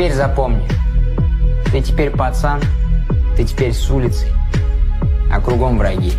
теперь запомни. Ты теперь пацан, ты теперь с улицы, а кругом враги.